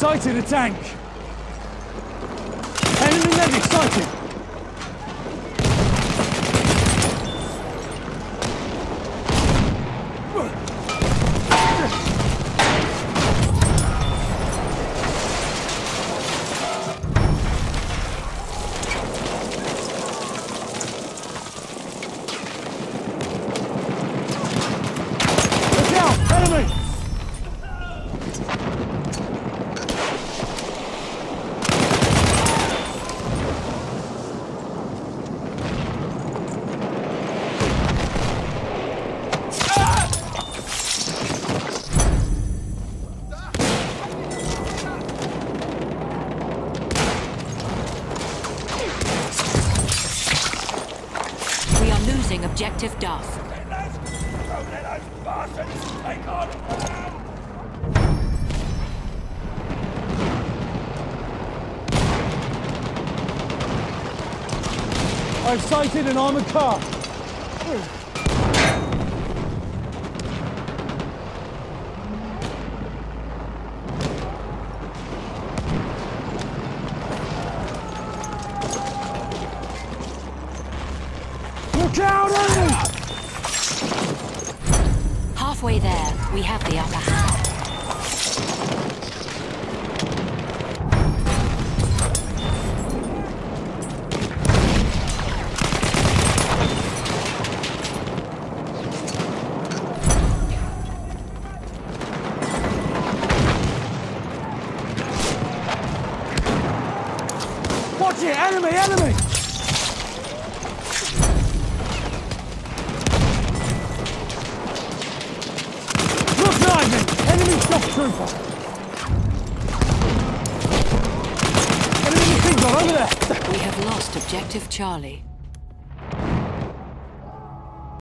Sighted a tank. Enemy medic sighted. Losing objective Duff. I've sighted an armored car. Look! Halfway there, we have the upper hand. Watch it! Enemy! Enemy! Enemy shock trooper! Enemy over there! We have lost objective Charlie.